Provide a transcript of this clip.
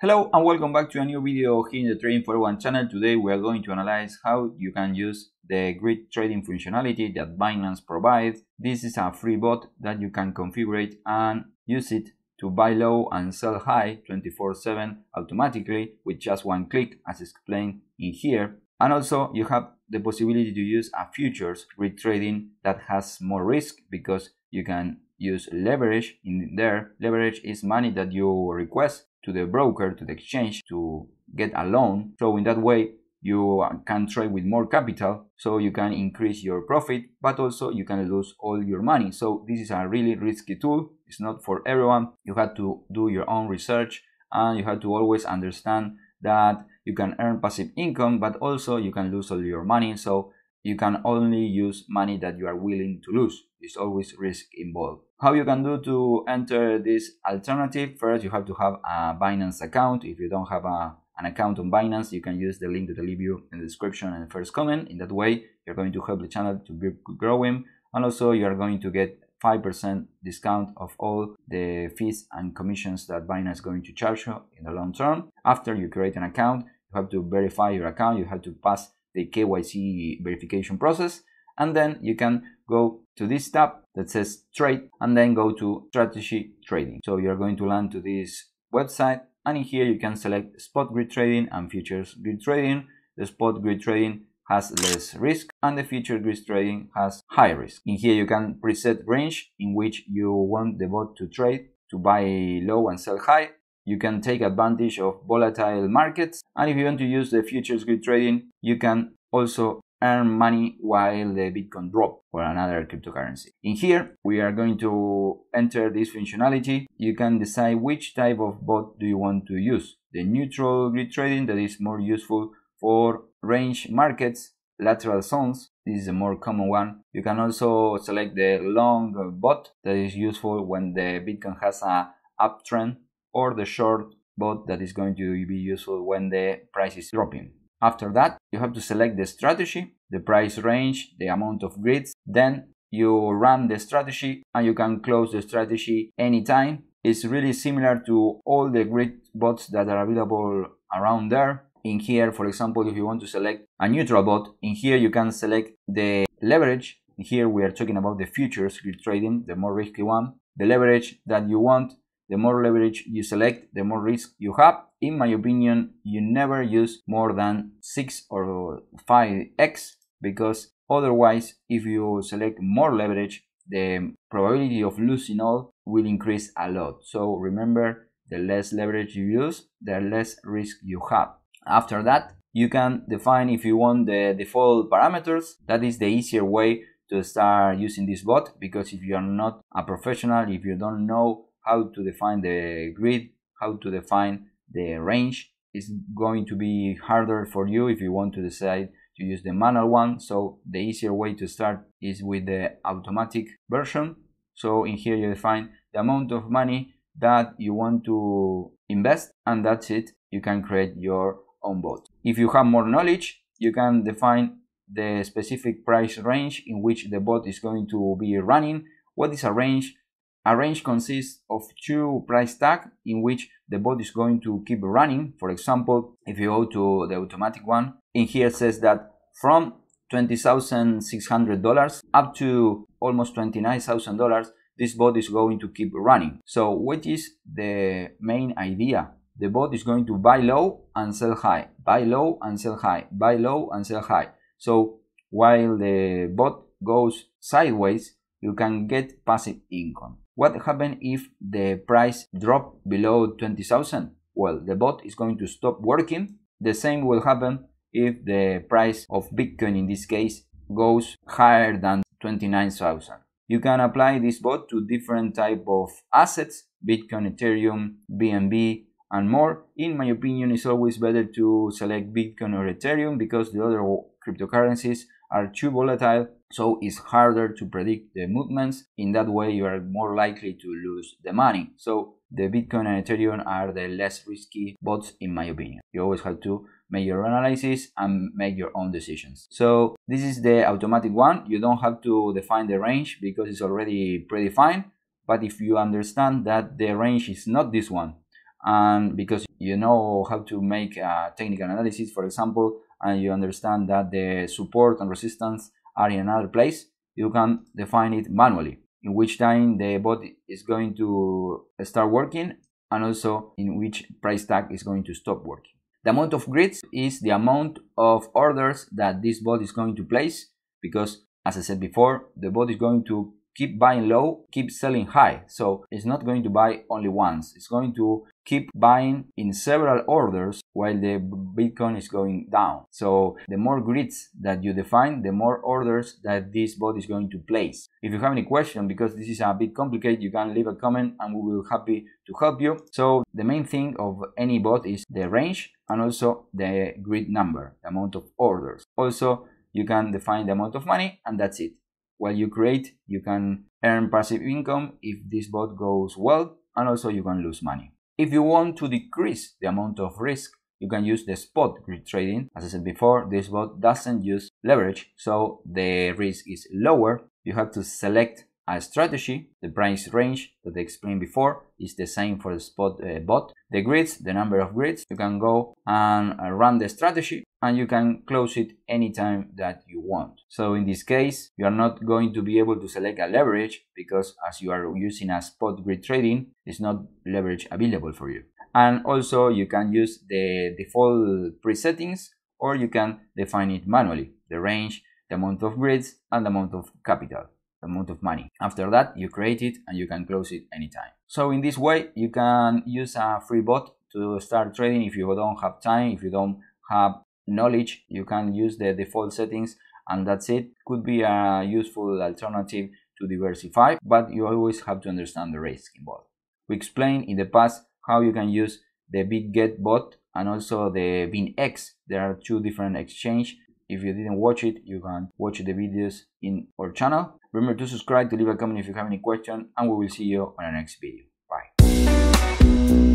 Hello and welcome back to a new video here in the Trading for Everyone channel. Today we are going to analyze how you can use the grid trading functionality that Binance provides. This is a free bot that you can configure and use it to buy low and sell high 24-7 automatically with just one click as explained in here. And also you have the possibility to use a futures grid trading that has more risk because you can use leverage in there. Leverage is money that you request to the broker, to the exchange to get a loan. So in that way, you can trade with more capital so you can increase your profit but also you can lose all your money. So this is a really risky tool. It's not for everyone. You have to do your own research and you have to always understand that you can earn passive income but also you can lose all your money. So you can only use money that you are willing to lose there's always risk involved. How you can do to enter this alternative first you have to have a binance account. If you don't have a, an account on binance you can use the link that i leave you in the description and the first comment. In that way you're going to help the channel to be growing and also you are going to get 5% discount of all the fees and commissions that Binance is going to charge you in the long term. After you create an account, you have to verify your account, you have to pass the KYC verification process, and then you can go to this tab that says trade and then go to strategy trading. So you're going to land to this website and in here you can select spot grid trading and futures grid trading. The spot grid trading has less risk and the future grid trading has high risk. In here you can preset range in which you want the bot to trade to buy low and sell high. You can take advantage of volatile markets and if you want to use the futures grid trading you can also earn money while the Bitcoin drop or another cryptocurrency. In here, we are going to enter this functionality. You can decide which type of bot do you want to use. The neutral grid trading that is more useful for range markets, lateral zones. This is a more common one. You can also select the long bot that is useful when the Bitcoin has a uptrend or the short bot that is going to be useful when the price is dropping. After that, you have to select the strategy, the price range, the amount of grids. Then you run the strategy and you can close the strategy anytime. It's really similar to all the grid bots that are available around there. In here, for example, if you want to select a neutral bot, in here you can select the leverage. Here we are talking about the futures grid trading, the more risky one. The leverage that you want the more leverage you select, the more risk you have. In my opinion, you never use more than 6 or 5x because otherwise, if you select more leverage, the probability of losing all will increase a lot. So remember, the less leverage you use, the less risk you have. After that, you can define if you want the default parameters. That is the easier way to start using this bot because if you are not a professional, if you don't know how to define the grid, how to define the range is going to be harder for you if you want to decide to use the manual one. So the easier way to start is with the automatic version. So in here you define the amount of money that you want to invest and that's it. You can create your own bot. If you have more knowledge, you can define the specific price range in which the bot is going to be running. What is a range? A range consists of two price tags in which the bot is going to keep running. For example, if you go to the automatic one, in here says that from $20,600 up to almost $29,000, this bot is going to keep running. So what is the main idea? The bot is going to buy low and sell high, buy low and sell high, buy low and sell high. So while the bot goes sideways, you can get passive income. What happens if the price drop below 20,000? Well, the bot is going to stop working. The same will happen if the price of Bitcoin in this case goes higher than 29,000. You can apply this bot to different type of assets, Bitcoin, Ethereum, BNB, and more. In my opinion, it's always better to select Bitcoin or Ethereum because the other cryptocurrencies are too volatile so it's harder to predict the movements. In that way you are more likely to lose the money. So the bitcoin and ethereum are the less risky bots in my opinion. You always have to make your analysis and make your own decisions. So this is the automatic one. You don't have to define the range because it's already predefined but if you understand that the range is not this one and because you know how to make a technical analysis, for example, and you understand that the support and resistance are in another place, you can define it manually, in which time the bot is going to start working and also in which price tag is going to stop working. The amount of grids is the amount of orders that this bot is going to place because as I said before, the bot is going to keep buying low, keep selling high. So it's not going to buy only once. It's going to keep buying in several orders while the Bitcoin is going down. So the more grids that you define, the more orders that this bot is going to place. If you have any question, because this is a bit complicated, you can leave a comment and we will happy to help you. So the main thing of any bot is the range and also the grid number, the amount of orders. Also, you can define the amount of money and that's it while you create, you can earn passive income if this bot goes well, and also you can lose money. If you want to decrease the amount of risk, you can use the spot grid trading. As I said before, this bot doesn't use leverage, so the risk is lower. You have to select a strategy. The price range that I explained before is the same for the spot uh, bot. The grids, the number of grids, you can go and run the strategy and you can close it anytime that you want. So in this case, you are not going to be able to select a leverage because as you are using a spot grid trading, it's not leverage available for you. And also you can use the default presettings or you can define it manually, the range, the amount of grids and the amount of capital amount of money. After that, you create it and you can close it anytime. So in this way, you can use a free bot to start trading if you don't have time, if you don't have knowledge, you can use the default settings and that's it. Could be a useful alternative to diversify, but you always have to understand the risk involved. We explained in the past how you can use the BitGet bot and also the BingX. There are two different exchange if you didn't watch it, you can watch the videos in our channel. Remember to subscribe, to leave a comment if you have any question, and we will see you on the next video. Bye.